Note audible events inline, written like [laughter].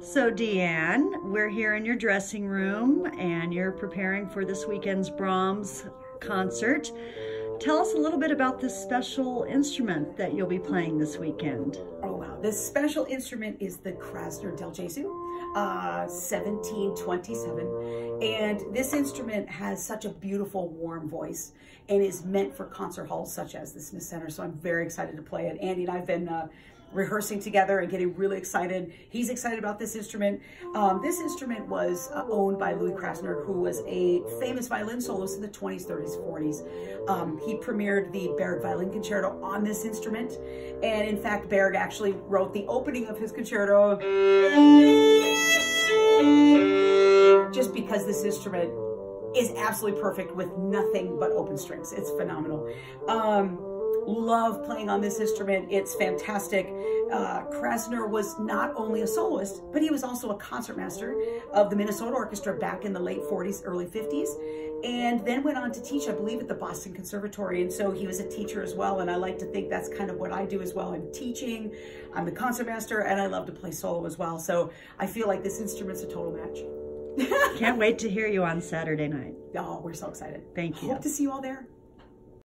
So De Ann, we're here in your dressing room and you're preparing for this weekend's Brahms concert. Tell us a little bit about this special instrument that you'll be playing this weekend. Oh wow, this special instrument is the Krasner Del Gesù, uh, 1727. And this instrument has such a beautiful, warm voice and is meant for concert halls such as the Smith Center. So I'm very excited to play it. Andy and I've been uh, rehearsing together and getting really excited. He's excited about this instrument. Um, this instrument was uh, owned by Louis Krasner, who was a famous violin soloist in the 20s, 30s, 40s. Um, he premiered the Berg Violin Concerto on this instrument. And in fact, Berg actually wrote the opening of his concerto just because this instrument is absolutely perfect with nothing but open strings. It's phenomenal. Um, love playing on this instrument. It's fantastic. Uh, Krasner was not only a soloist, but he was also a concertmaster of the Minnesota Orchestra back in the late 40s, early 50s, and then went on to teach, I believe, at the Boston Conservatory. And so he was a teacher as well. And I like to think that's kind of what I do as well. I'm teaching, I'm the concertmaster, and I love to play solo as well. So I feel like this instrument's a total match. [laughs] Can't wait to hear you on Saturday night. Oh, we're so excited. Thank you. Hope to see you all there.